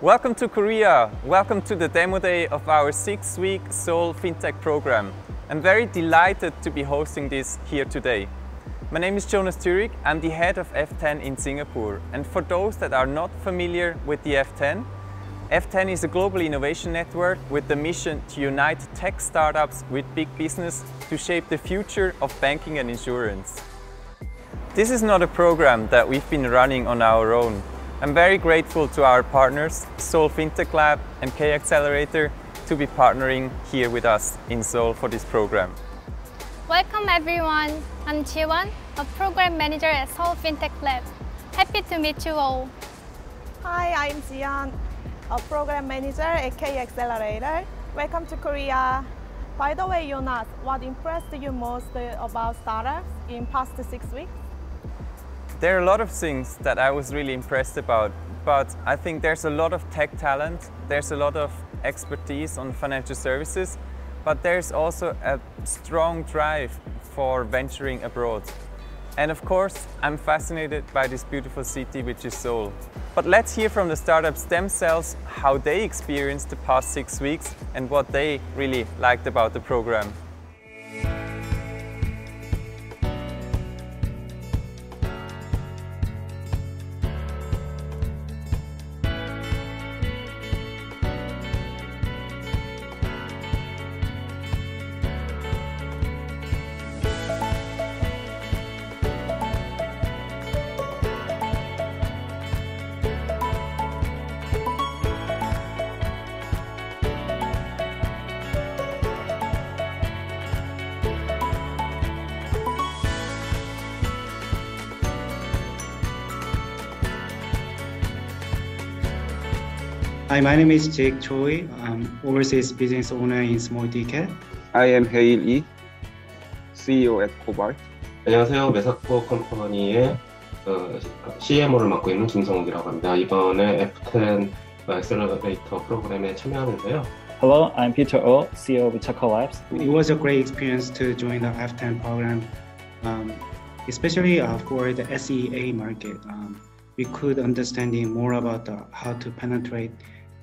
Welcome to Korea. Welcome to the demo day of our six-week Seoul FinTech program. I'm very delighted to be hosting this here today. My name is Jonas Thürig. I'm the head of F10 in Singapore. And for those that are not familiar with the F10, F10 is a global innovation network with the mission to unite tech startups with big business to shape the future of banking and insurance. This is not a program that we've been running on our own. I'm very grateful to our partners, Seoul FinTech Lab and K Accelerator, to be partnering here with us in Seoul for this program. Welcome everyone. I'm Jiwon, a program manager at Seoul FinTech Lab. Happy to meet you all. Hi, I'm Jian, a program manager at K Accelerator. Welcome to Korea. By the way, Jonas, what impressed you most about startups in past six weeks? There are a lot of things that I was really impressed about, but I think there's a lot of tech talent, there's a lot of expertise on financial services, but there's also a strong drive for venturing abroad. And of course, I'm fascinated by this beautiful city which is Seoul. But let's hear from the startups themselves how they experienced the past six weeks and what they really liked about the program. Hi, my name is Jake Choi. I'm overseas business owner in Small Ticket. I am Hale Lee, CEO at Cobalt. 안녕하세요. 메사코 컴퍼니의 어, CMO를 맡고 있는 김성욱이라고 합니다. 이번에 F10 엑셀러레이터 프로그램에 참여하는데요. Hello, I'm Peter Oh, CEO of Chaco Labs. It was a great experience to join the F10 program, um, especially uh, for the SEA market. Um, we could understanding more about the, how to penetrate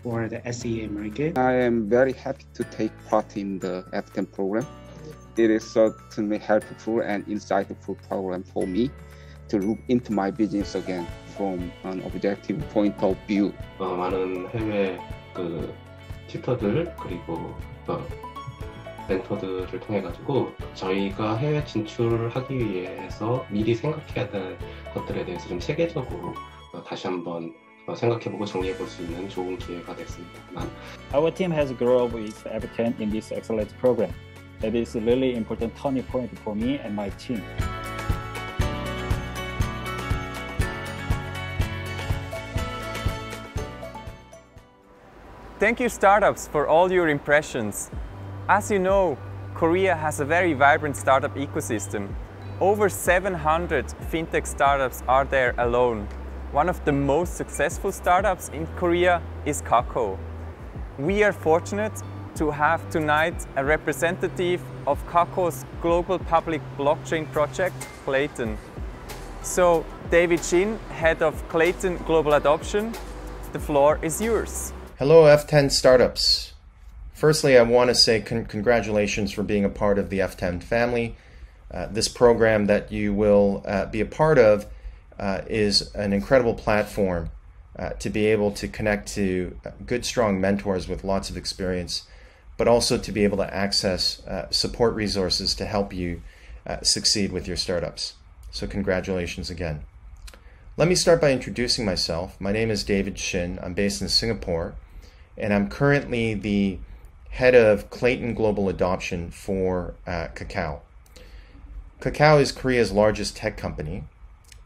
for the SEA market. I am very happy to take part in the F10 program. It is certainly helpful and insightful program for me to look into my business again from an objective point of view. 어, 많은 해외 그 튜터들 그리고 어, 멘토들을 통해 가지고 저희가 해외 진출하기 위해서 미리 생각해야 될 것들에 대해서 좀 세계적으로 어, 다시 한번 어, 생각해보고 정리해볼 수 있는 좋은 기회가 됐습니다. Our team has grown with F10 in this excellent program. That is a really important turning point for me and my team. Thank you, startups, for all your impressions. As you know, Korea has a very vibrant startup ecosystem. Over 700 fintech startups are there alone. One of the most successful startups in Korea is Kakao. We are fortunate to have tonight a representative of Kakao's global public blockchain project, Klaytn. So, David Shin, head of Klaytn Global Adoption, the floor is yours. Hello, F10 startups. Firstly, I want to say con- congratulations for being a part of the F10 family. Uh, this program that you will uh, be a part of uh, is an incredible platform uh, to be able to connect to good, strong mentors with lots of experience, but also to be able to access uh, support resources to help you uh, succeed with your startups. So, congratulations again. Let me start by introducing myself. My name is David Shin. I'm based in Singapore, and I'm currently the head of Klaytn Global Adoption for uh, Kakao. Kakao is Korea's largest tech company,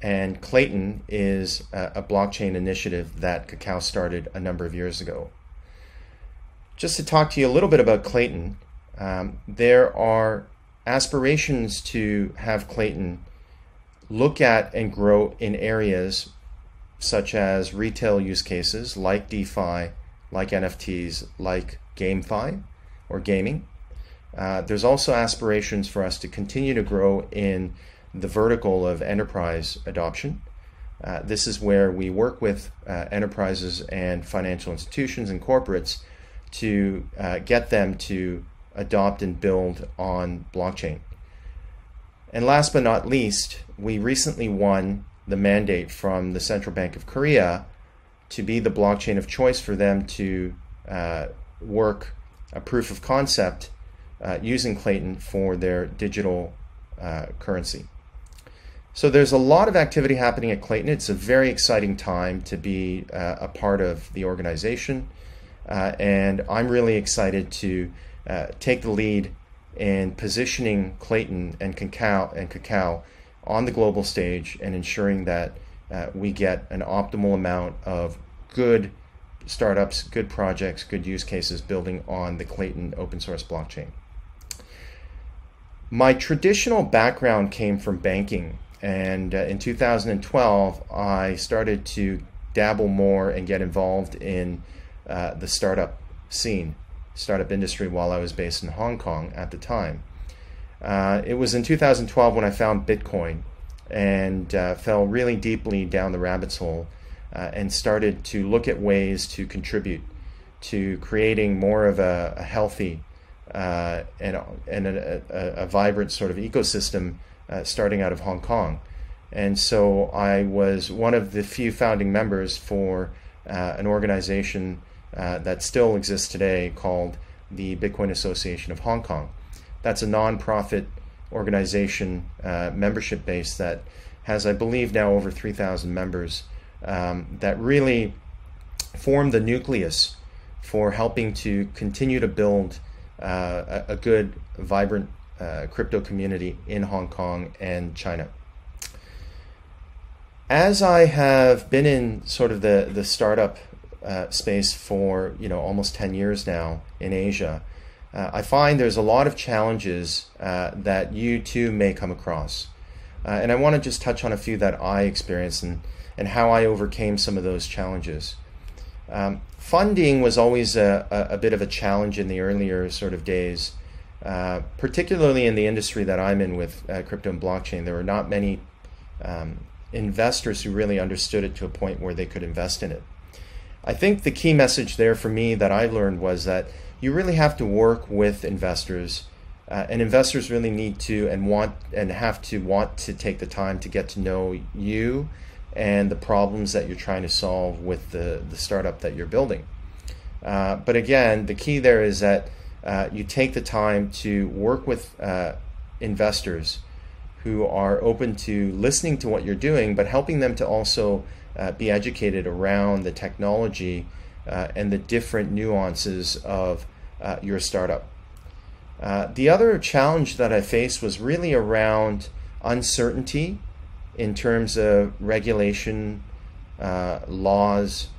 and Klaytn is a, a blockchain initiative that Kakao started a number of years ago. Just to talk to you a little bit about Klaytn, um, there are aspirations to have Klaytn look at and grow in areas such as retail use cases like DeFi, like NFTs, like GameFi or gaming. Uh, there's also aspirations for us to continue to grow in the vertical of enterprise adoption, Uh, this is where we work with uh, enterprises and financial institutions and corporates to uh, get them to adopt and build on blockchain. And last but not least, we recently won the mandate from the Central Bank of Korea to be the blockchain of choice for them to uh, work a proof of concept uh, using Klaytn for their digital uh, currency. So there's a lot of activity happening at Klaytn. It's a very exciting time to be uh, a part of the organization. Uh, and I'm really excited to uh, take the lead in positioning Klaytn and Kakao and Kakao on the global stage and ensuring that uh, we get an optimal amount of good startups, good projects, good use cases building on the Klaytn open source blockchain. My traditional background came from banking, and uh, in 2012, I started to dabble more and get involved in uh, the startup scene, startup industry, while I was based in Hong Kong at the time. Uh, it was in 2012 when I found Bitcoin and uh, fell really deeply down the rabbit's hole uh, and started to look at ways to contribute to creating more of a, a healthy uh, and, and a, a, a, vibrant sort of ecosystem uh, starting out of Hong Kong. And so I was one of the few founding members for uh, an organization uh, that still exists today called the Bitcoin Association of Hong Kong. That's a nonprofit organization, uh, membership base that has, I believe, now over 3,000 members um, that really form the nucleus for helping to continue to build uh, a, a, good, vibrant uh, crypto community in Hong Kong and China. As I have been in sort of the, the startup uh, space for you know almost 10 years now in Asia, uh, I find there's a lot of challenges uh, that you too may come across. Uh, and I want to just touch on a few that I experienced and, and how I overcame some of those challenges. Um, funding was always a, a, a, bit of a challenge in the earlier sort of days, uh, particularly in the industry that I'm in with uh, crypto and blockchain. There were not many um, investors who really understood it to a point where they could invest in it. I think the key message there for me that I learned was that you really have to work with investors. Uh, and investors really need to and want and have to want to take the time to get to know you and the problems that you're trying to solve with the, the startup that you're building. Uh, but again, the key there is that uh, you take the time to work with uh, investors who are open to listening to what you're doing, but helping them to also uh, be educated around the technology uh, and the different nuances of uh, your startup. The other challenge that I faced was really around uncertainty in terms of regulation, laws,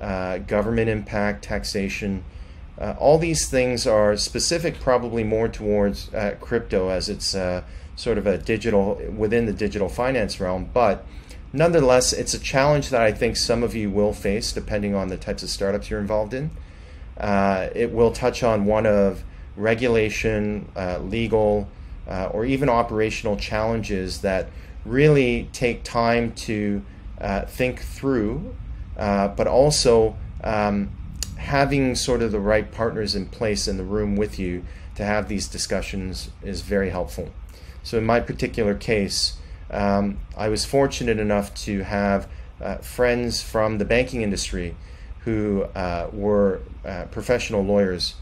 government impact, taxation. Uh, all these things are specific, probably more towards crypto as it's sort of a digital within the digital finance realm, but nonetheless, it's a challenge that I think some of you will face depending on the types of startups you're involved in. Uh, it will touch on one of regulation, uh, legal, uh, or even operational challenges that really take time to uh, think through, uh, but also um, having sort of the right partners in place in the room with you to have these discussions is very helpful. So in my particular case, um, I was fortunate enough to have uh, friends from the banking industry who uh, were uh, professional lawyers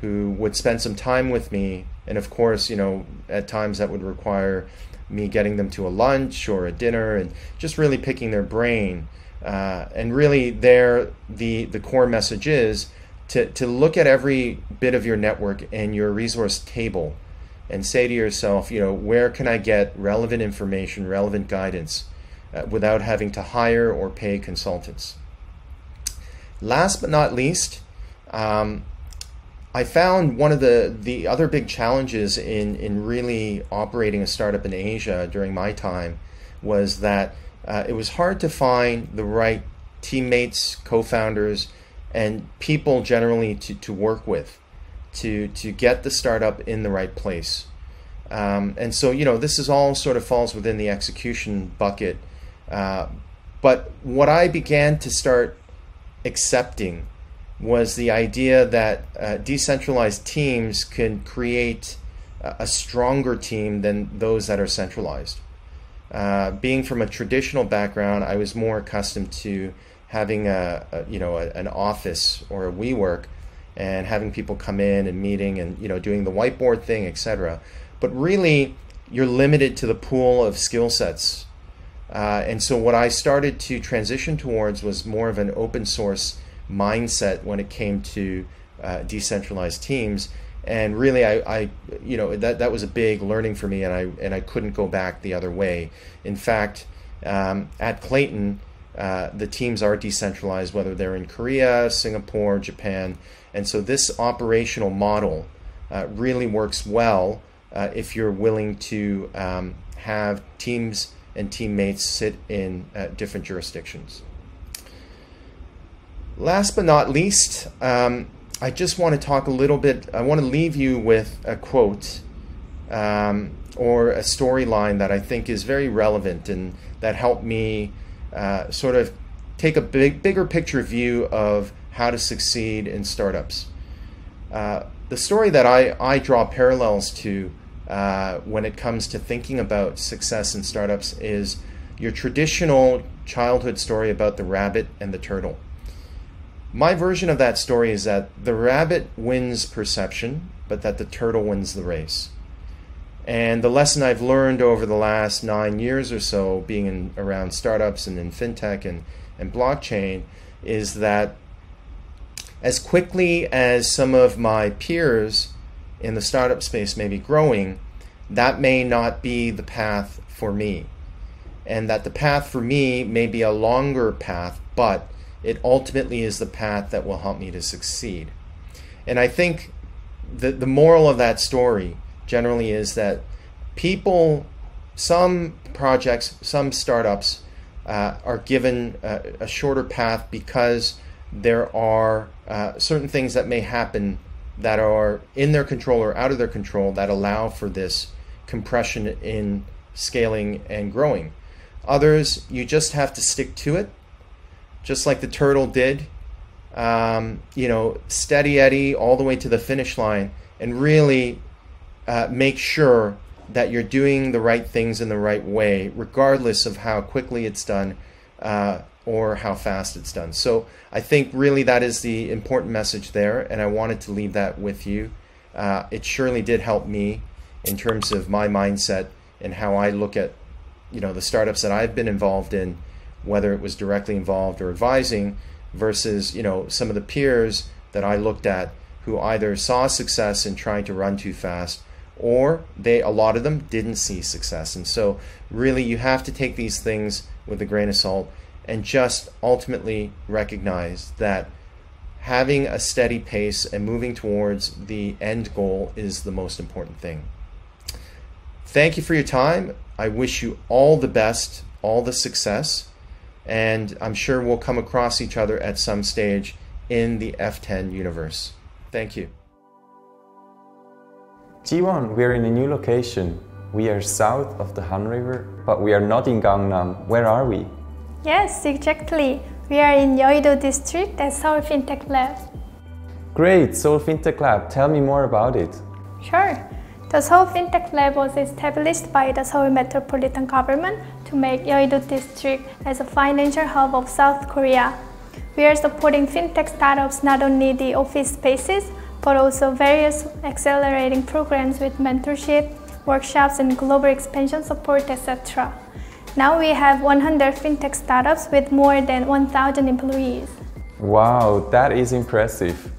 who would spend some time with me. And of course, you know, at times that would require me getting them to a lunch or a dinner and just really picking their brain. Uh, and really, there, the, the core message is to, to look at every bit of your network and your resource table and say to yourself, you know, where can I get relevant information, relevant guidance uh, without having to hire or pay consultants? Last but not least, um, I found one of the, the other big challenges in, in really operating a startup in Asia during my time was that uh, it was hard to find the right teammates, co founders, and people generally to, to work with to to get the startup in the right place. Um, and so you know this is all sort of falls within the execution bucket. Uh, But what I began to start accepting was the idea that uh, decentralized teams can create a stronger team than those that are centralized. Uh, being from a traditional background, I was more accustomed to having a, a you know a, an office or a WeWork and having people come in and meeting and you know doing the whiteboard thing, etc. But really, you're limited to the pool of skill sets. Uh, and so what I started to transition towards was more of an open source mindset when it came to uh, decentralized teams. And really, I, I, you know, that, that was a big learning for me, and I and I couldn't go back the other way. In fact, um, at Klaytn, uh, the teams are decentralized, whether they're in Korea, Singapore, Japan, and so this operational model uh, really works well uh, if you're willing to um, have teams and teammates sit in uh, different jurisdictions. Last but not least, um, I just want to talk a little bit, I want to leave you with a quote um, or a storyline that I think is very relevant and that helped me uh, sort of take a big, bigger picture view of how to succeed in startups. Uh, the story that I, I draw parallels to uh, when it comes to thinking about success in startups is your traditional childhood story about the rabbit and the turtle. My version of that story is that the rabbit wins perception, but that the turtle wins the race. And the lesson I've learned over the last nine years or so, being in, around startups and in fintech and, and blockchain, is that as quickly as some of my peers in the startup space may be growing, that may not be the path for me. And that the path for me may be a longer path, but it ultimately is the path that will help me to succeed. And I think that the moral of that story generally is that people, some projects, some startups uh, are given a, a, shorter path because there are uh, certain things that may happen that are in their control or out of their control that allow for this compression in scaling and growing. Others, you just have to stick to it, just like the turtle did. Um, you know, steady Eddie all the way to the finish line and really uh, make sure that you're doing the right things in the right way, regardless of how quickly it's done uh, or how fast it's done. So I think really that is the important message there, and I wanted to leave that with you. Uh, it surely did help me in terms of my mindset and how I look at you know the startups that I've been involved in, whether it was directly involved or advising, versus you know some of the peers that I looked at who either saw success in trying to run too fast or they a lot of them didn't see success. And so really you have to take these things with a grain of salt and just ultimately recognize that having a steady pace and moving towards the end goal is the most important thing. Thank you for your time. I wish you all the best all the success and i'm sure we'll come across each other at some stage in the f10 universe thank you Jiwon, we're in a new location. We are south of the Han River, but we are not in Gangnam. Where are we? Yes, exactly. We are in Yeouido district at Seoul FinTech Lab. Great, Seoul FinTech Lab. Tell me more about it. Sure. The Seoul FinTech Lab was established by the Seoul Metropolitan Government to make Yeouido district as a financial hub of South Korea. We are supporting fintech startups not only the office spaces, but also various accelerating programs with mentorship, workshops, and global expansion support, etc. Now we have 100 fintech startups with more than 1,000 employees. Wow, that is impressive.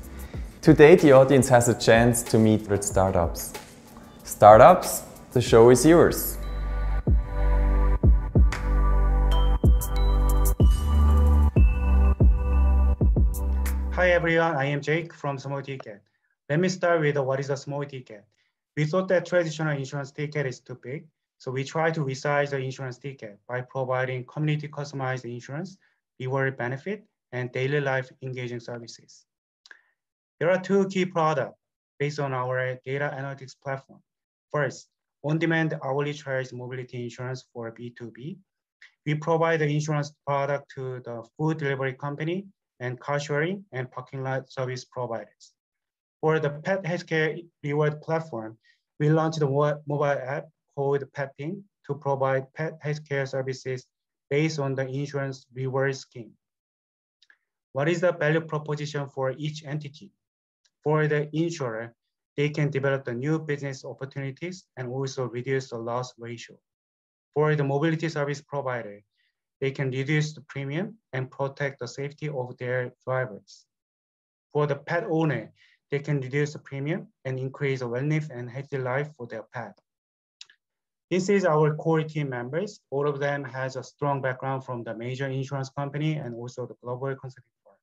Today the audience has a chance to meet with startups. Startups, the show is yours. Hi everyone, I am Jake from Small Ticket. Let me start with what is a small ticket. We thought that traditional insurance ticket is too big, so we try to resize the insurance ticket by providing community customized insurance, reward benefit, and daily life engaging services. There are two key products based on our data analytics platform. First, on-demand hourly charge mobility insurance for B2B, We provide the insurance product to the food delivery company and car sharing and parking lot service providers. For the pet healthcare reward platform, we launched a mobile app called PetPing to provide pet healthcare services based on the insurance reward scheme. What is the value proposition for each entity? For the insurer, they can develop the new business opportunities and also reduce the loss ratio. For the mobility service provider, they can reduce the premium and protect the safety of their drivers. For the pet owner, they can reduce the premium and increase the wellness and healthy life for their pet. This is our core team members. All of them has a strong background from the major insurance company and also the global consulting firm.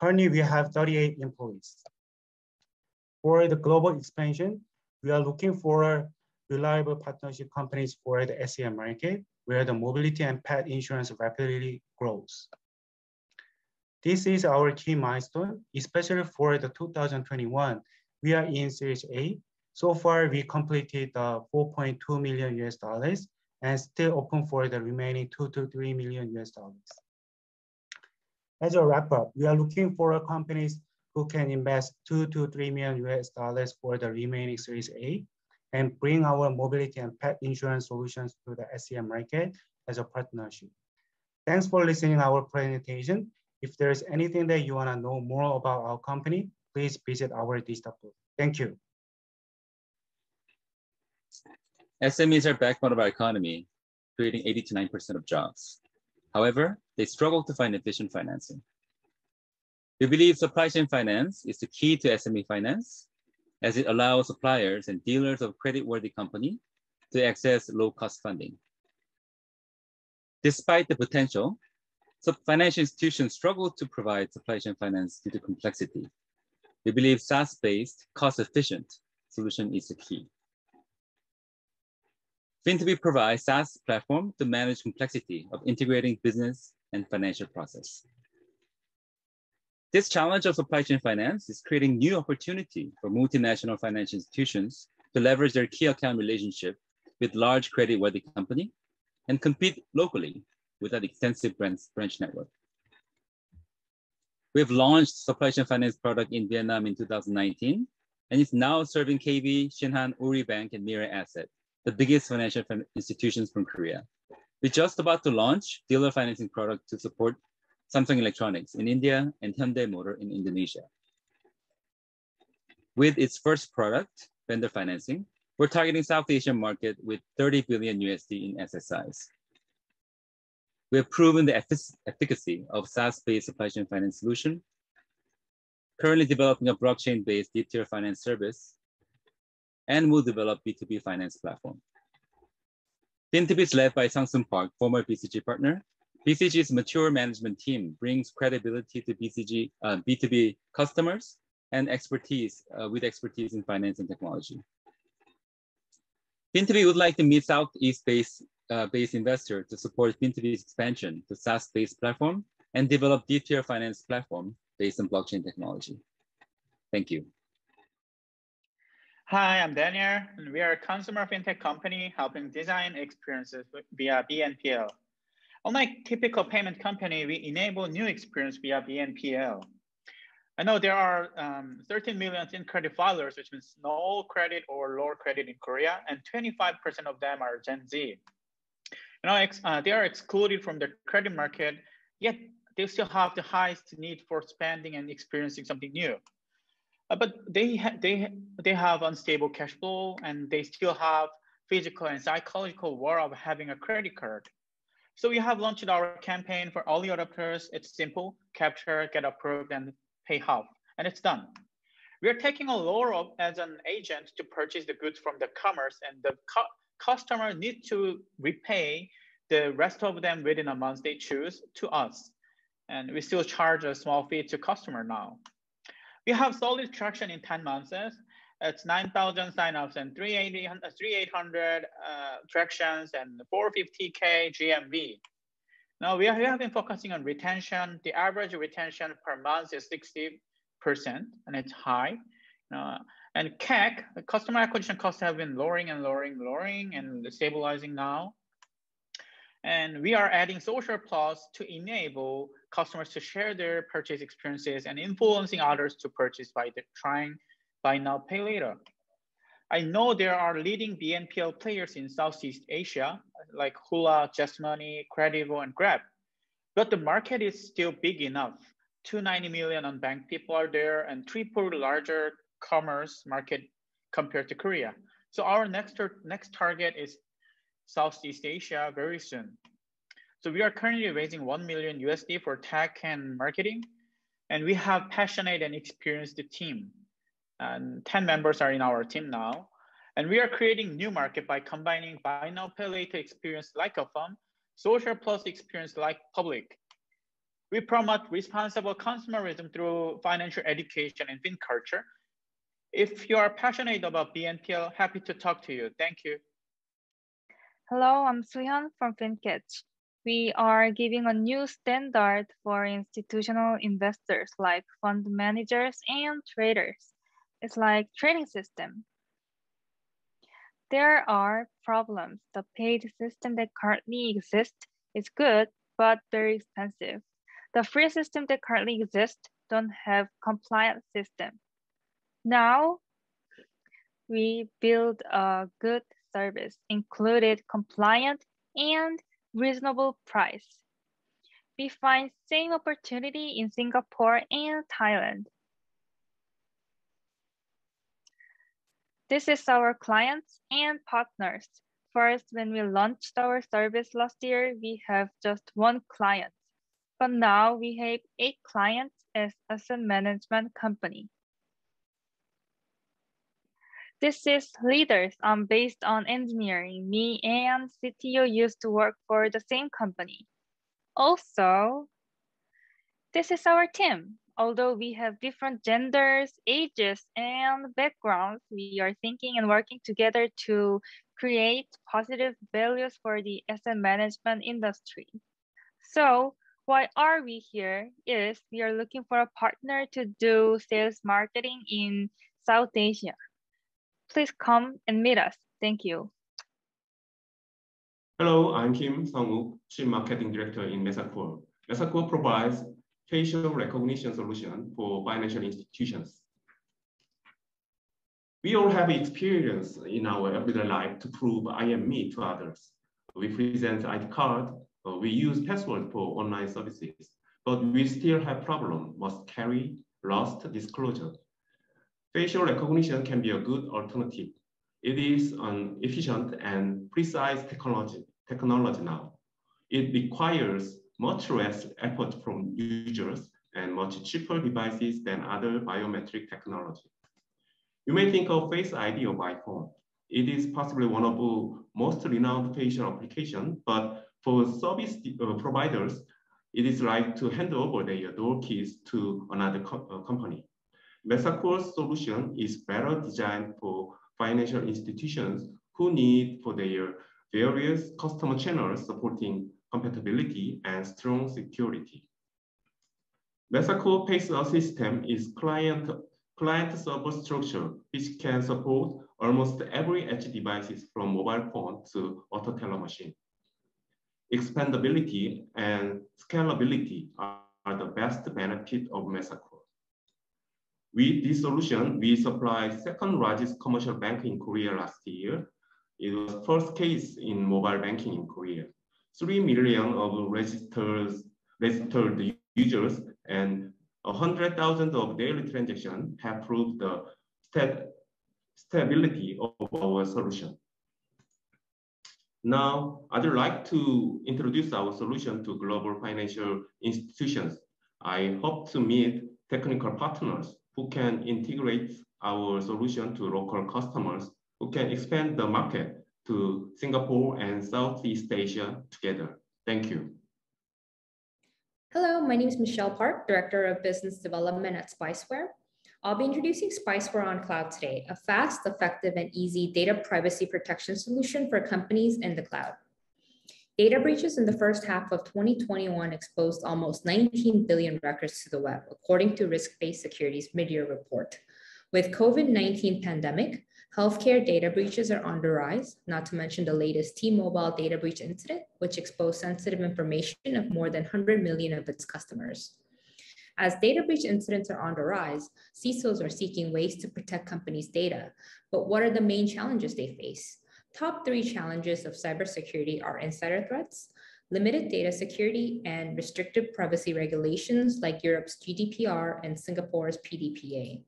Currently, we have 38 employees. For the global expansion, we are looking for reliable partnership companies for the SEM market, where the mobility and pet insurance rapidly grows. This is our key milestone, especially for the 2021. We are in Series A. So far, we completed the 4.2 million US dollars and still open for the remaining two to three million US dollars. As a wrap up, we are looking for companies who can invest two to three million US dollars for the remaining Series A and bring our mobility and pet insurance solutions to the SEM market as a partnership. Thanks for listening our presentation. If there's anything that you wanna know more about our company, please visit our digital booth. Thank you. SMEs are backbone of our economy, creating 80 to 9% of jobs. However, they struggle to find efficient financing. We believe supply chain finance is the key to SME finance as it allows suppliers and dealers of credit-worthy company to access low-cost funding. Despite the potential, some financial institutions struggle to provide supply chain finance due to complexity. We believe SaaS-based, cost-efficient solution is the key. Fintuby provides SaaS platform to manage complexity of integrating business and financial process. This challenge of supply chain finance is creating new opportunity for multinational financial institutions to leverage their key account relationship with large credit-worthy company and compete locally with an extensive branch, branch network. We have launched supply chain finance product in Vietnam in 2019, and it's now serving KB, Shinhan, Woori Bank, and Mirae Asset, the biggest financial institutions from Korea. We're just about to launch dealer financing product to support Samsung Electronics in India and Hyundai Motor in Indonesia. With its first product, vendor financing, we're targeting South Asian market with 30 billion USD in asset size. We have proven the efficacy of SaaS-based supply chain finance solution, currently developing a blockchain-based deep tier finance service, and will develop B2B finance platform. Fintuby is led by Sang-Soon Park, former BCG partner, BCG's mature management team brings credibility to BCG uh, B2B customers and expertise uh, with expertise in finance and technology. Fintuby would like to meet Southeast-based uh, based investor to support Fintuby's expansion to SaaS-based platform and develop deep-tier finance platform based on blockchain technology. Thank you. Hi, I'm Daniel, and we are a consumer fintech company helping design experiences via BNPL. Unlike typical payment company, we enable new experience via BNPL. I know there are um, 13 million in credit filers, which means no credit or lower credit in Korea, and 25% of them are Gen Z. You know, uh, they are excluded from the credit market, yet they still have the highest need for spending and experiencing something new. Uh, but they, ha they, they have unstable cash flow and they still have physical and psychological war of having a credit card. So we have launched our campaign for early adopters. It's simple, capture, get approved, and pay half, and it's done. We are taking a lower as an agent to purchase the goods from the commerce, and the cu customer need to repay the rest of them within a month they choose to us. And we still charge a small fee to customer now. We have solid traction in 10 months, it's 9,000 signups and 3,800 uh, tractions and 450K GMV. Now we, are, we have been focusing on retention. The average retention per month is 60%, and it's high. Uh, and CAC, the customer acquisition costs have been lowering and lowering, lowering, and stabilizing now. And we are adding Social Plus to enable customers to share their purchase experiences and influencing others to purchase by the, trying buy now, pay later. I know there are leading BNPL players in Southeast Asia, like hoolah, JustMoney, Kredivo, and Grab. But the market is still big enough. 290 million unbanked people are there and triple larger commerce market compared to Korea. So our next, next target is Southeast Asia very soon. So we are currently raising 1 million USD for tech and marketing, and we have passionate and experienced team. And 10 members are in our team now. And we are creating new market by combining buy now, pay later experience like Affirm, social plus experience like public. We promote responsible consumerism through financial education and fin culture. If you are passionate about BNPL, happy to talk to you. Thank you. Hello, I'm Suhyun from FinCatch. We are giving a new standard for institutional investors like fund managers and traders. It's like trading system. There are problems. The paid system that currently exists is good, but very expensive. The free system that currently exists don't have compliant system. Now, we build a good service included compliant and reasonable price. We find same opportunity in Singapore and Thailand. This is our clients and partners. First, when we launched our service last year, we have just one client. But now we have eight clients as asset management company. This is leaders um, based on engineering. Me and CTO used to work for the same company. Also, this is our team. Although we have different genders, ages, and backgrounds, we are thinking and working together to create positive values for the asset management industry. So why are we here is we are looking for a partner to do sales marketing in South Asia. Please come and meet us. Thank you. Hello, I'm Kim Sung-wook, Chief Marketing Director in Messacore. Messacore provides facial recognition solution for financial institutions. We all have experience in our everyday life to prove I am me to others. We present ID card, we use password for online services, but we still have problem must carry lost disclosure facial recognition can be a good alternative. It is an efficient and precise technology, technology now. It requires much less effort from users and much cheaper devices than other biometric technology. You may think of Face ID or iPhone. It is possibly one of the most renowned facial application, but for service uh, providers, it is like to hand over their door keys to another co uh, company. Messacore's solution is better designed for financial institutions who need for their various customer channels supporting compatibility and strong security. Messacore PACE system is client client server structure, which can support almost every edge devices from mobile phone to auto teller machine. Expandability and scalability are, are the best benefit of Messacore. With this solution, we supplied second largest commercial bank in Korea last year. It was first case in mobile banking in Korea. 3 million of registered, registered users and 100,000 of daily transactions have proved the st stability of our solution. Now, I'd like to introduce our solution to global financial institutions. I hope to meet technical partners who can integrate our solution to local customers, who can expand the market to Singapore and Southeast Asia together. Thank you. Hello, my name is Michelle Park, Director of Business Development at Spiceware. I'll be introducing Spiceware on Cloud today, a fast, effective, and easy data privacy protection solution for companies in the cloud. Data breaches in the first half of 2021 exposed almost 19 billion records to the web, according to Risk-Based Security's mid-year report. With COVID-19 pandemic, Healthcare data breaches are on the rise, not to mention the latest T-Mobile data breach incident, which exposed sensitive information of more than 100 million of its customers. As data breach incidents are on the rise, CISOs are seeking ways to protect companies' data. But what are the main challenges they face? Top three challenges of cybersecurity are insider threats, limited data security, and restrictive privacy regulations like Europe's GDPR and Singapore's PDPA.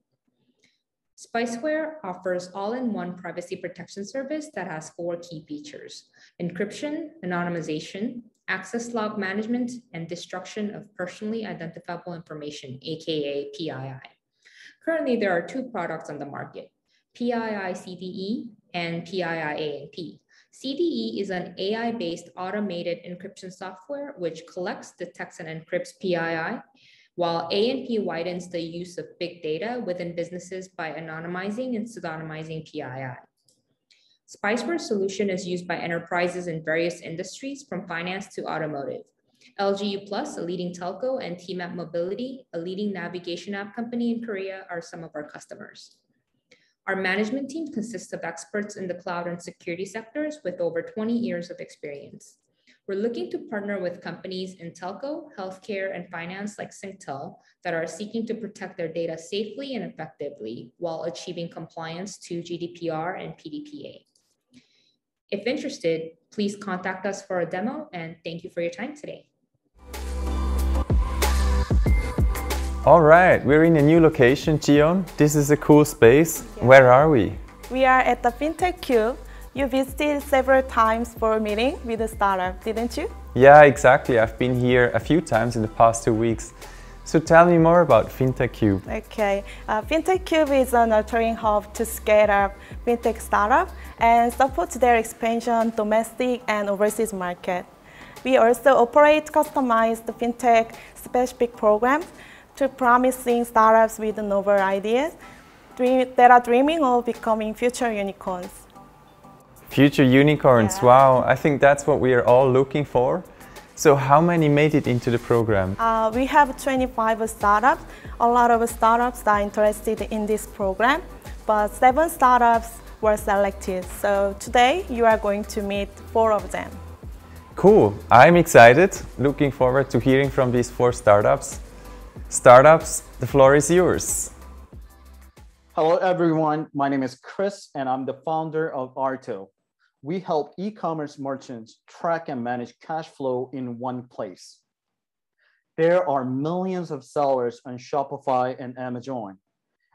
Spiceware offers all-in-one privacy protection service that has four key features, encryption, anonymization, access log management, and destruction of personally identifiable information, AKA PII. Currently, there are two products on the market, PII CDE and PII ANP. CDE is an AI-based automated encryption software which collects, detects, and encrypts PII, while ANP widens the use of big data within businesses by anonymizing and pseudonymizing PII. Spiceware solution is used by enterprises in various industries from finance to automotive. LGU Plus, a leading telco, and TMAP Mobility, a leading navigation app company in Korea, are some of our customers. Our management team consists of experts in the cloud and security sectors with over 20 years of experience. We're looking to partner with companies in telco, healthcare, and finance like Singtel that are seeking to protect their data safely and effectively while achieving compliance to GDPR and PDPA. If interested, please contact us for a demo and thank you for your time today. All right, we're in a new location, Jion. This is a cool space. Yeah. Where are we? We are at the FinTech Cube, you visited several times for a meeting with a startup, didn't you? Yeah, exactly. I've been here a few times in the past two weeks. So tell me more about FinTech Cube. Okay, uh, FinTech Cube is a nurturing hub to scale up FinTech startup and support their expansion domestic and overseas market. We also operate customized FinTech specific programs to promising startups with novel ideas that are dreaming of becoming future unicorns. Future unicorns, yeah. wow, I think that's what we are all looking for. So how many made it into the program? Uh, we have 25 startups. A lot of startups are interested in this program, but seven startups were selected. So today you are going to meet four of them. Cool, I'm excited. Looking forward to hearing from these four startups. Startups, the floor is yours. Hello everyone, my name is Chris and I'm the founder of Arto we help e-commerce merchants track and manage cash flow in one place. There are millions of sellers on Shopify and Amazon.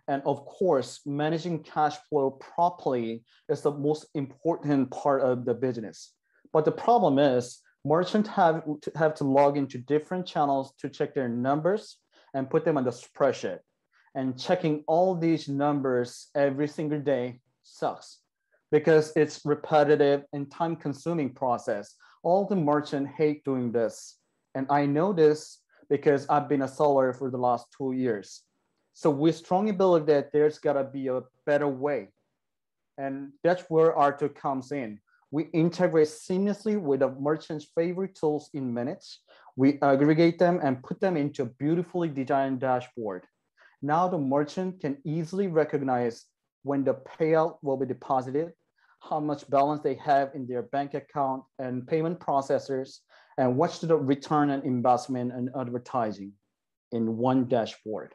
And of course, managing cash flow properly is the most important part of the business. But the problem is merchants have to, have to log into different channels to check their numbers and put them on the spreadsheet. And checking all these numbers every single day sucks because it's repetitive and time consuming process. All the merchant hate doing this. And I know this because I've been a seller for the last two years. So we strongly believe that there's gotta be a better way. And that's where Arto comes in. We integrate seamlessly with the merchant's favorite tools in minutes. We aggregate them and put them into a beautifully designed dashboard. Now the merchant can easily recognize when the payout will be deposited, how much balance they have in their bank account and payment processors, and what's the return on investment and advertising in one dashboard.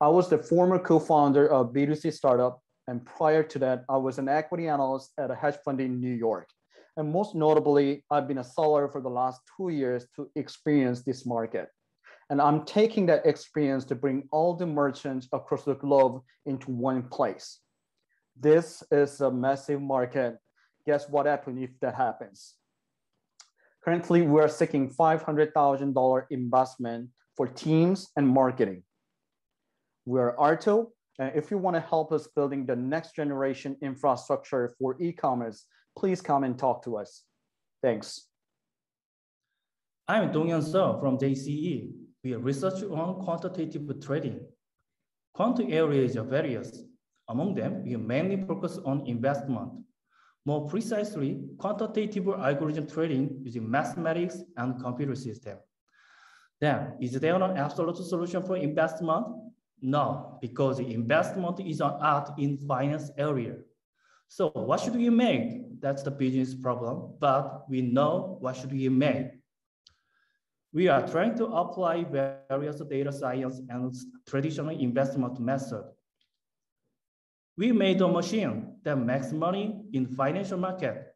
I was the former co-founder of B2C startup, and prior to that, I was an equity analyst at a hedge fund in New York. And most notably, I've been a seller for the last two years to experience this market. And I'm taking that experience to bring all the merchants across the globe into one place. This is a massive market. Guess what happens if that happens? Currently, we are seeking $500,000 investment for teams and marketing. We're Arto, and if you want to help us building the next generation infrastructure for e-commerce, please come and talk to us. Thanks. I'm Donghyun Seo from JCE. We research on quantitative trading. Quant areas are various. Among them, we mainly focus on investment. More precisely, quantitative algorithm trading using mathematics and computer system. Then, is there an absolute solution for investment? No, because investment is an art in finance area. So what should we make? That's the business problem, but we know what should we make. We are trying to apply various data science and traditional investment method. We made a machine that makes money in financial market.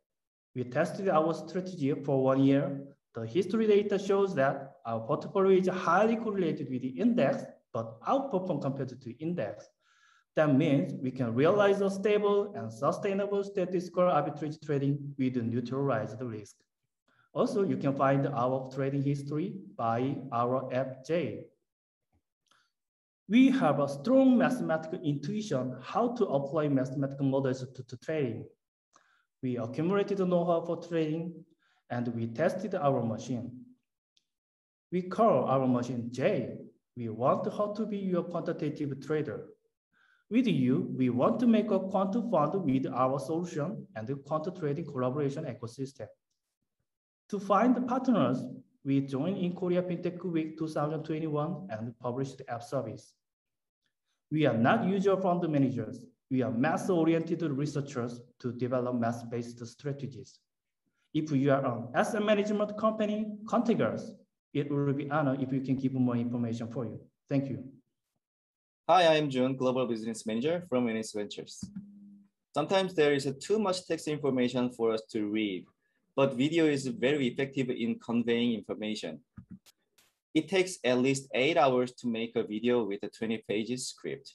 We tested our strategy for one year. The history data shows that our portfolio is highly correlated with the index, but outperform compared to index. That means we can realize a stable and sustainable statistical arbitrage trading with neutralized risk. Also, you can find our trading history by our FJ. We have a strong mathematical intuition how to apply mathematical models to, to trading. We accumulated the know-how for trading and we tested our machine. We call our machine J. We want how to be your quantitative trader. With you, we want to make a quantum fund with our solution and the quantum trading collaboration ecosystem. To find the partners, we joined in Korea FinTech Week 2021 and published the app service. We are not usual fund managers. We are math-oriented researchers to develop math-based strategies. If you are an asset management company, contact us. It will be honor if you can give more information for you. Thank you. Hi, I'm Jun, Global Business Manager from Enis Ventures. Sometimes there is too much text information for us to read, but video is very effective in conveying information. It takes at least eight hours to make a video with a 20 pages script.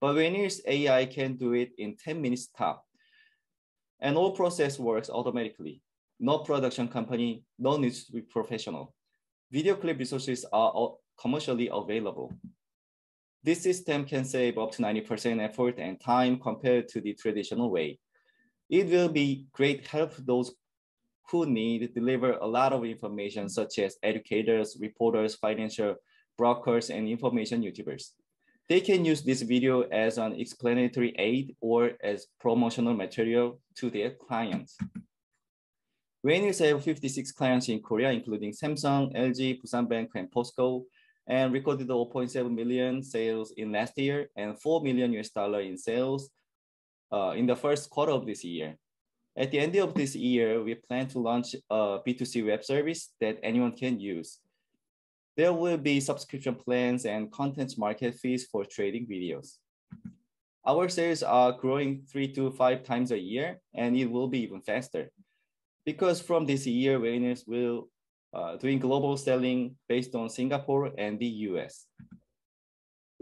But Veneer's AI can do it in 10 minutes top. And all process works automatically. No production company, no need to be professional. Video clip resources are commercially available. This system can save up to 90% effort and time compared to the traditional way. It will be great help those who need deliver a lot of information such as educators, reporters, financial brokers, and information YouTubers. They can use this video as an explanatory aid or as promotional material to their clients. Veneer have 56 clients in Korea, including Samsung, LG, Busan Bank, and POSCO, and recorded 0.7 million sales in last year and 4 million US dollar in sales uh, in the first quarter of this year. At the end of this year, we plan to launch a B2C web service that anyone can use. There will be subscription plans and content market fees for trading videos. Our sales are growing three to five times a year, and it will be even faster. Because from this year, Veneers will uh, doing global selling based on Singapore and the US.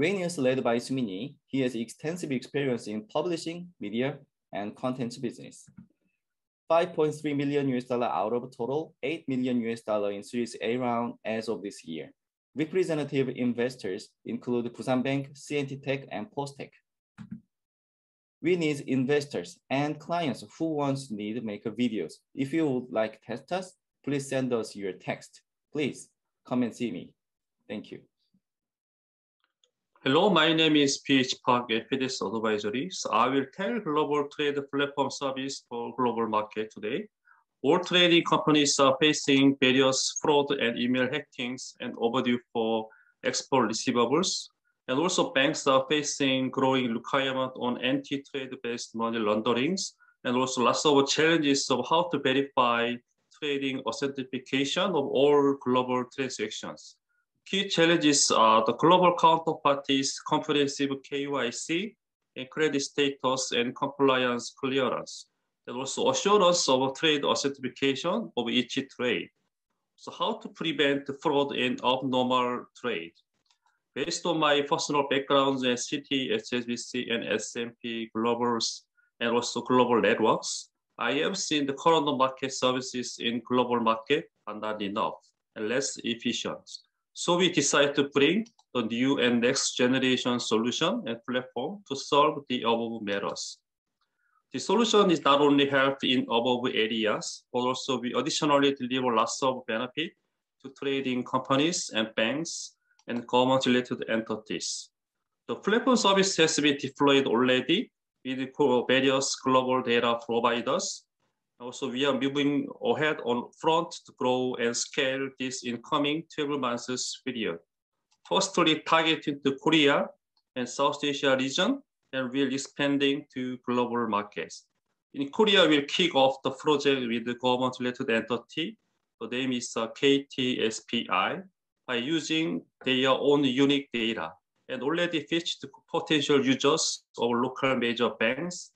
Is led by Sumini. He has extensive experience in publishing, media, and content business. 5.3 million US dollar out of total 8 million US dollar in Series A round as of this year. Representative investors include Busan Bank, CNT Tech, and Postech. We need investors and clients who want to need maker videos. If you would like test us, please send us your text. Please come and see me. Thank you. Hello, my name is PH Park FedEx Advisory. So I will tell global trade platform service for global market today. All trading companies are facing various fraud and email hackings and overdue for export receivables. And also banks are facing growing requirement on anti-trade based money launderings and also lots of challenges of how to verify trading authentication of all global transactions. Key challenges are the global counterparties, comprehensive KYC, and credit status and compliance clearance, and also assurance of trade authentication of each trade. So how to prevent fraud and abnormal trade? Based on my personal backgrounds at Citi, HSBC, and S&P Globals, and also global networks, I have seen the current market services in global market are not enough and less efficient. So we decided to bring the new and next generation solution and platform to solve the above matters. The solution is not only help in above areas, but also we additionally deliver lots of benefit to trading companies and banks and government-related entities. The platform service has been deployed already with various global data providers. Also, we are moving ahead on front to grow and scale this in coming 12 months period. firstly targeting to Korea and South Asia region and will expanding to global markets. In Korea, we'll kick off the project with the government-related entity. The name is uh, KTSPI by using their own unique data and already fetched potential users of local major banks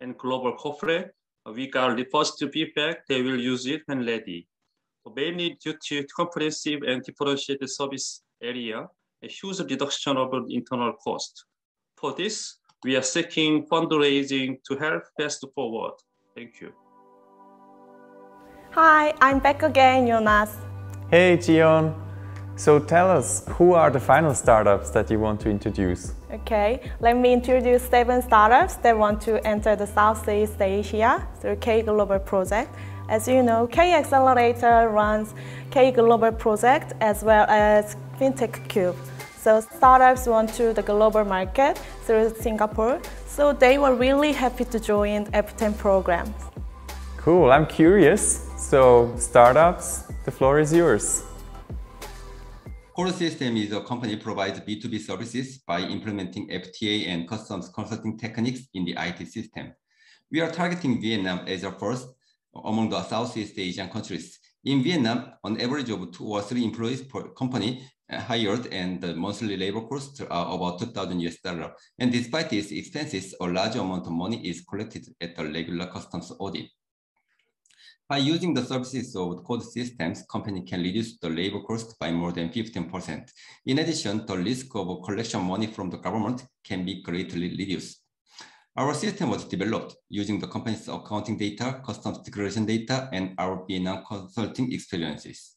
and global corporate. We got the first feedback, they will use it when ready. Mainly due to comprehensive and differentiated service area, a huge reduction of internal cost. For this, we are seeking fundraising to help fast forward. Thank you. Hi, I'm back again, Jonas. Hey, Jion. So tell us, who are the final startups that you want to introduce? Okay, let me introduce seven startups that want to enter the Southeast Asia through K Global Project. As you know, K Accelerator runs K Global Project as well as FinTech Cube. So startups want to the global market through Singapore. So they were really happy to join F10 program. Cool, I'm curious. So startups, the floor is yours. Core System is a company provides B2B services by implementing FTA and customs consulting techniques in the IT system. We are targeting Vietnam as a first among the Southeast Asian countries. In Vietnam, on average of two or three employees per company uh, hired and the monthly labor costs are about 2,000 US dollar. And despite these expenses, a large amount of money is collected at the regular customs audit. By using the services of code systems, company can reduce the labor cost by more than 15%. In addition, the risk of collection money from the government can be greatly reduced. Our system was developed using the company's accounting data, customs declaration data, and our Vietnam consulting experiences.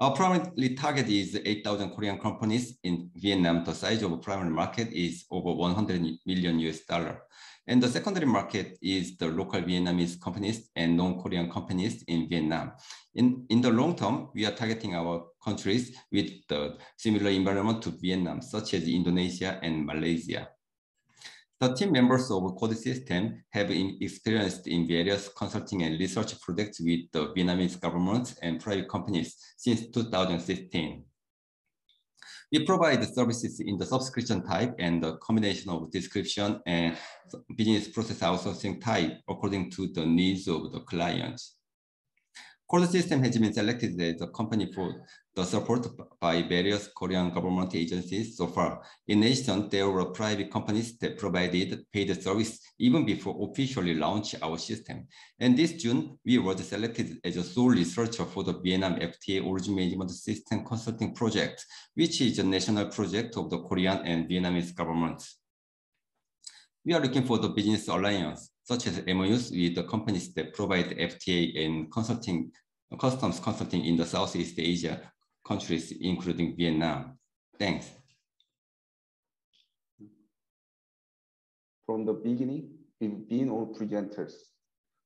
Our primary target is 8,000 Korean companies in Vietnam. The size of the primary market is over 100 million US dollar. And the secondary market is the local Vietnamese companies and non-Korean companies in Vietnam. In, in the long term, we are targeting our countries with the similar environment to Vietnam, such as Indonesia and Malaysia. The team members of Code System have experienced in various consulting and research projects with the Vietnamese government and private companies since 2016. We provide services in the subscription type and the combination of description and business process outsourcing type according to the needs of the clients. Code System has been selected as a company for the support by various Korean government agencies so far. In addition, there were private companies that provided paid service even before officially launch our system. And this June, we were selected as a sole researcher for the Vietnam FTA Origin Management System Consulting Project, which is a national project of the Korean and Vietnamese governments. We are looking for the business alliance, such as MOUs with the companies that provide FTA and consulting, customs consulting in the Southeast Asia countries, including Vietnam. Thanks. From the beginning, we've been all presenters.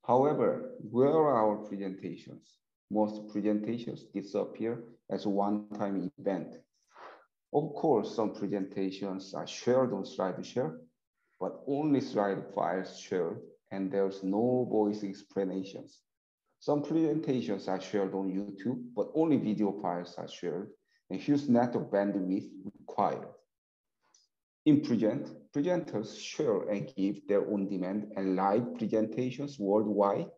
However, where are our presentations? Most presentations disappear as a one-time event. Of course, some presentations are shared on SlideShare, but only slide files shared, and there's no voice explanations. Some presentations are shared on YouTube, but only video files are shared and huge network bandwidth required. In Present, presenters share and give their own demand and live presentations worldwide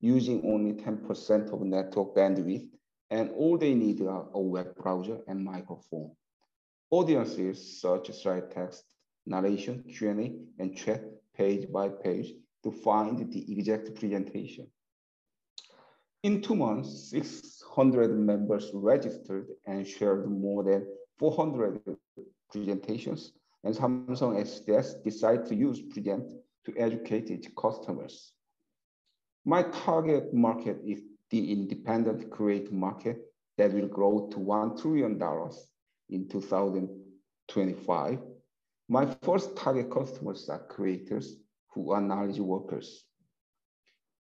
using only 10% of network bandwidth, and all they need are a web browser and microphone. Audiences search slide text, narration, Q&A, and chat page by page to find the exact presentation. In two months, 600 members registered and shared more than 400 presentations, and Samsung SDS decided to use Present to educate its customers. My target market is the independent creative market that will grow to $1 trillion in 2025. My first target customers are creators who are knowledge workers.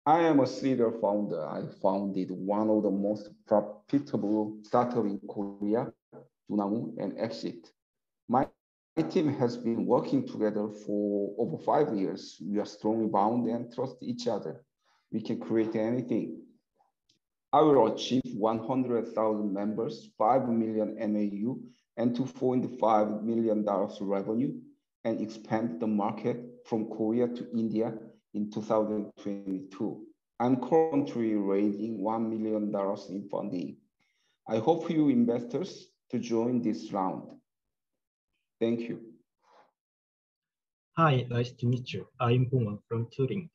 I am a serial founder. I founded one of the most profitable startup in Korea, Dunamu and Exit. My, team has been working together for over five years. We are strongly bound and trust each other. We can create anything. I will achieve 100,000 members, 5 million MAU, and $2.5 million revenue, and expand the market from Korea to India in 2022. I'm currently raising $1 million in funding. I hope you investors to join this round. Thank you. Hi, nice to meet you. I'm Booman from Turing.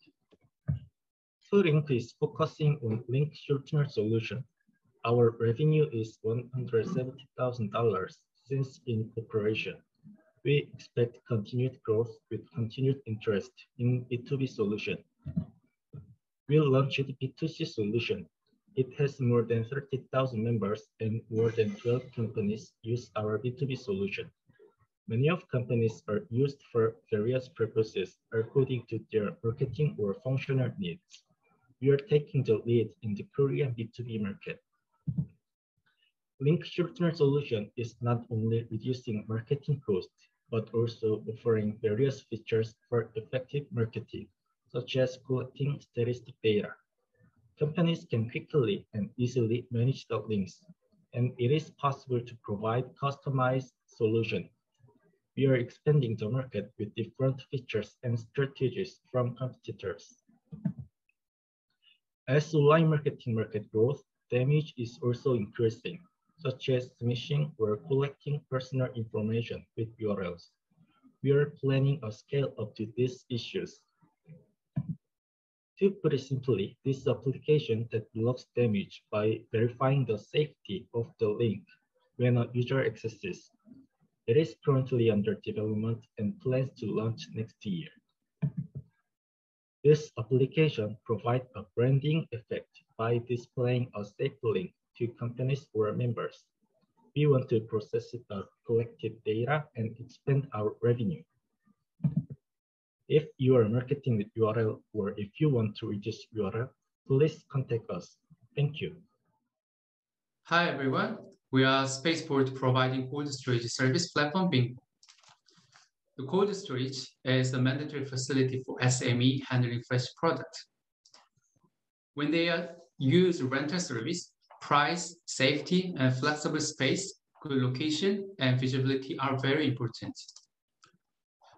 Turing is focusing on link shortener solution. Our revenue is $170,000 since in operation. We expect continued growth with continued interest in B2B solution. We launched the B2C solution. It has more than 30,000 members and more than 12 companies use our B2B solution. Many of companies are used for various purposes according to their marketing or functional needs we are taking the lead in the Korean B2B market. Link shortener solution is not only reducing marketing costs, but also offering various features for effective marketing, such as collecting statistic data. Companies can quickly and easily manage the links, and it is possible to provide customized solution. We are expanding the market with different features and strategies from competitors. As online marketing market growth, damage is also increasing, such as smishing or collecting personal information with URLs. We are planning a scale up to these issues. To put it simply, this application that blocks damage by verifying the safety of the link when a user accesses. It is currently under development and plans to launch next year. This application provides a branding effect by displaying a safe link to companies or members. We want to process the uh, collected data and expand our revenue. If you are marketing with URL or if you want to reduce URL, please contact us. Thank you. Hi, everyone. We are Spaceport providing cold storage service platform Bingo. The cold storage is the mandatory facility for SME handling fresh product. When they use rental service, price, safety, and flexible space, good location, and visibility are very important.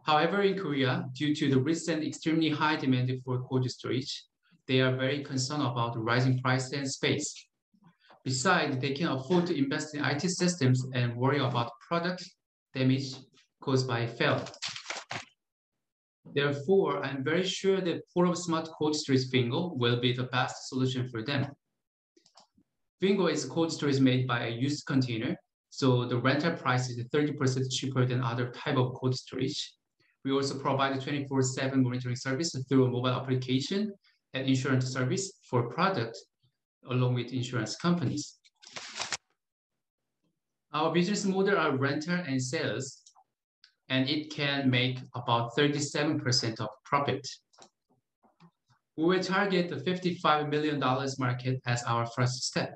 However, in Korea, due to the recent extremely high demand for cold storage, they are very concerned about rising price and space. Besides, they can afford to invest in IT systems and worry about product damage caused by fail. Therefore, I'm very sure that Portable Smart Cold Storage Bingo will be the best solution for them. Bingo is cold storage made by a used container, so the rental price is 30% cheaper than other type of cold storage. We also provide 24-7 monitoring service through a mobile application and insurance service for product along with insurance companies. Our business model are renter and sales and it can make about 37% of profit. We will target the $55 million market as our first step.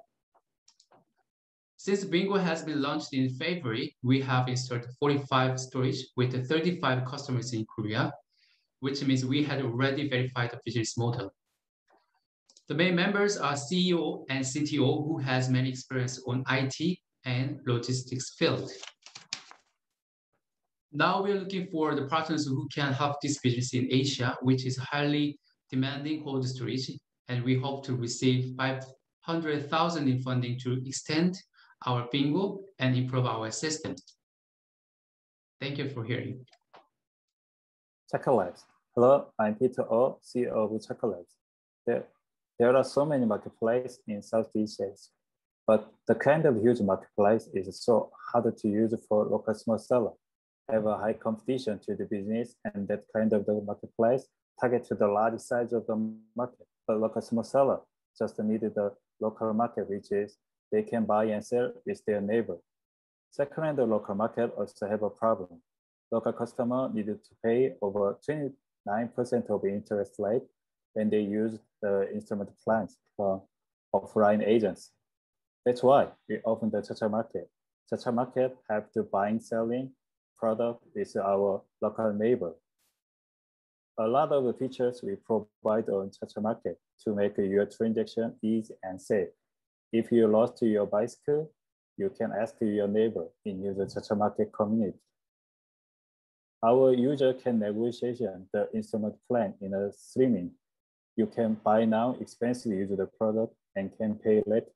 Since Bingo has been launched in February, we have installed 45 storage with 35 customers in Korea, which means we had already verified the business model. The main members are CEO and CTO who has many experience on IT and logistics field. Now we're looking for the partners who can help this business in Asia, which is highly demanding cold storage, and we hope to receive 500,000 in funding to extend our bingo and improve our system. Thank you for hearing. Chocolate. Hello, I'm Peter oh, O, CEO of Chocolate. There, there are so many marketplaces in Southeast Asia, but the kind of huge marketplace is so hard to use for local small seller have a high competition to the business and that kind of the marketplace target to the large size of the market. But local small seller just needed the local market, which is they can buy and sell with their neighbor. Second, the local market also have a problem. Local customer needed to pay over 29% of interest rate when they use the instrument plans from offline agents. That's why we opened the Chacha market. Chacha market have to buying, selling, product is our local neighbor. A lot of the features we provide on Chacha Market to make your transaction easy and safe If you lost your bicycle, you can ask your neighbor in the Chacha Market community. Our user can negotiate the installment plan in a streaming. You can buy now, expensive use the product, and can pay later.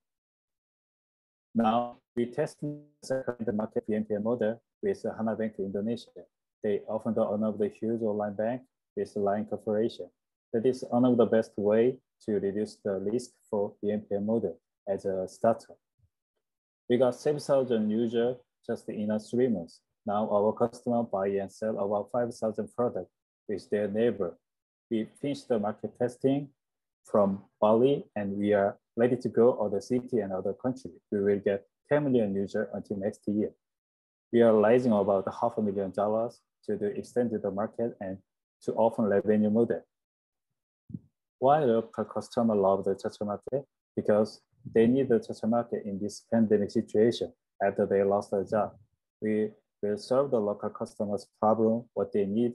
Now, we test the market BNPL model with Hana Bank Indonesia. They often one of the huge online bank with line cooperation. That is one of the best way to reduce the risk for BNPL model as a starter. We got 7,000 users just in a three months. Now our customer buy and sell about 5,000 products with their neighbor. We finished the market testing from Bali and we are ready to go other city and other country. We will get 10 million users until next year. We are raising about half a million dollars to the extended the market and to offer revenue model. Why the customer love the Chacha market? Because they need the Chacha market in this pandemic situation after they lost their job. We will solve the local customers problem, what they need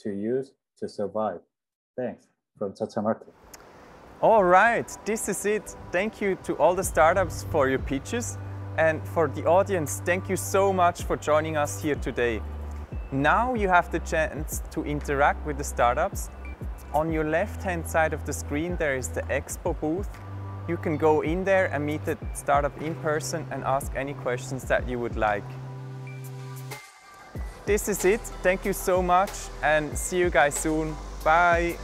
to use to survive. Thanks from Chacha Market. All right, this is it. Thank you to all the startups for your pitches. And for the audience, thank you so much for joining us here today. Now you have the chance to interact with the startups. On your left-hand side of the screen, there is the expo booth. You can go in there and meet the startup in person and ask any questions that you would like. This is it. Thank you so much and see you guys soon. Bye.